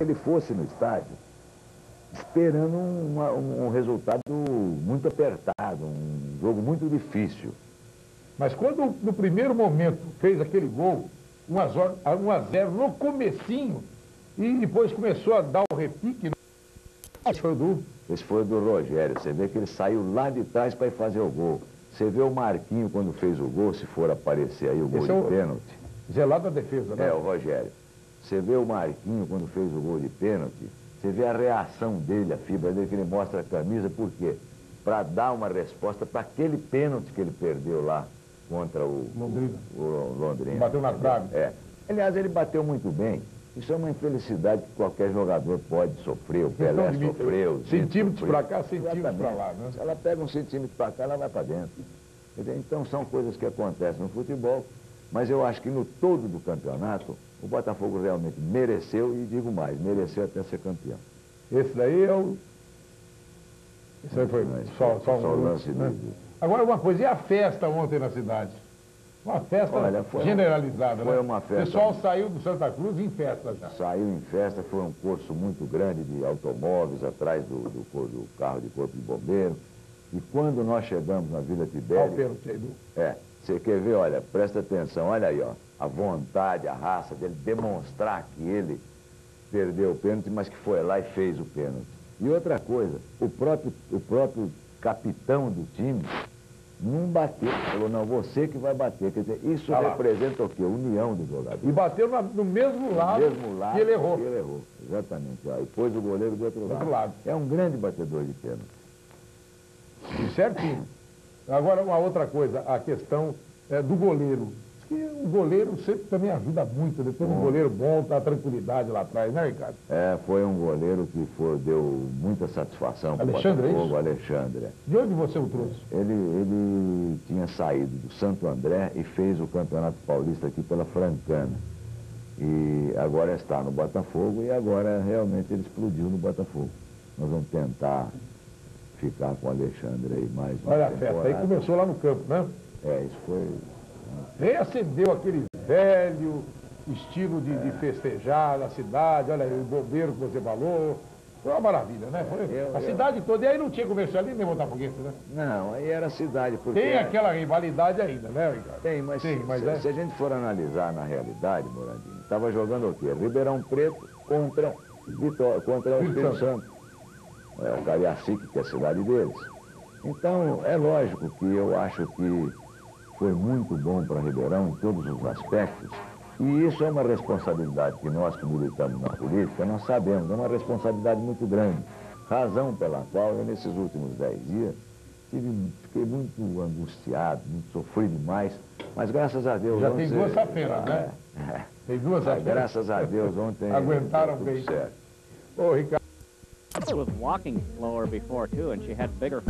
ele fosse no estádio esperando um, um resultado muito apertado, um jogo muito difícil. Mas quando no primeiro momento fez aquele gol, 1 a 0 no comecinho, e depois começou a dar o repique. Esse foi o do? Esse foi o do Rogério. Você vê que ele saiu lá de trás para ir fazer o gol. Você vê o Marquinho quando fez o gol, se for aparecer aí o gol Esse de é o... pênalti. Da defesa, né? É, o Rogério. Você vê o Marquinho quando fez o gol de pênalti, você vê a reação dele, a fibra dele, que ele mostra a camisa, por quê? Para dar uma resposta para aquele pênalti que ele perdeu lá contra o Londrina. O, o Londrina. Bateu na trave. É. Aliás, ele bateu muito bem. Isso é uma infelicidade que qualquer jogador pode sofrer. O Pelé sofreu. Centímetros para cá, centímetros para lá. Né? Se ela pega um centímetro para cá, ela vai para dentro. Então são coisas que acontecem no futebol, mas eu acho que no todo do campeonato, o Botafogo realmente mereceu, e digo mais, mereceu até ser campeão. Esse daí é o... Isso aí foi só, só, só um lance. Né? Agora uma coisa, e a festa ontem na cidade? Uma festa Olha, generalizada, foi né? uma festa. O pessoal saiu do Santa Cruz em festa já. Saiu em festa, foi um curso muito grande de automóveis atrás do, do, do carro de corpo de bombeiro. E quando nós chegamos na Vila Tibério... É, você quer ver, olha, presta atenção, olha aí, ó. A vontade, a raça dele demonstrar que ele perdeu o pênalti, mas que foi lá e fez o pênalti. E outra coisa, o próprio, o próprio capitão do time não bateu. Falou, não, você que vai bater. Quer dizer, isso ah representa o quê? União do jogador. E bateu no, no mesmo lado, no mesmo lado que ele errou. Que ele errou, exatamente. e pôs o goleiro do outro, do lado. outro lado. É um grande batedor de pênalti. Certinho. Agora, uma outra coisa, a questão é, do goleiro que o goleiro sempre também ajuda muito, depois né? um goleiro bom, dá tranquilidade lá atrás, né, Ricardo? É, foi um goleiro que foi, deu muita satisfação para o Botafogo, Alexandre. De onde você o trouxe? Ele, ele tinha saído do Santo André e fez o Campeonato Paulista aqui pela Francana. E agora está no Botafogo e agora realmente ele explodiu no Botafogo. Nós vamos tentar ficar com o Alexandre aí mais uma Olha a festa, aí começou lá no campo, né? É, isso foi reacendeu aquele velho estilo de, de festejar na cidade, olha aí, o bombeiro que você falou. Foi uma maravilha, né? Foi eu, a eu... cidade toda. E aí não tinha comercialismo nem Botafoguense, né? Não, aí era a cidade. Porque... Tem aquela rivalidade ainda, né, Ricardo? Tem, mas, Tem, mas se, é... se, a gente for analisar na realidade, Morandinho, estava jogando o quê? Ribeirão Preto contra, Vitória, contra o Espírito Santo. É, Cariacique, que é a cidade deles. Então, é lógico que eu acho que foi muito bom para Ribeirão em todos os aspectos. E isso é uma responsabilidade que nós que militamos na política, nós sabemos, é uma responsabilidade muito grande. Razão pela qual eu, nesses últimos dez dias, tive, fiquei muito angustiado, muito sofrido demais, mas graças a Deus... Já ontem, tem duas safeiras, né? É, tem duas safeiras. Graças a Deus ontem... Aguentaram bem. Certo. Ô, Ricardo... was walking slower before too, and she had bigger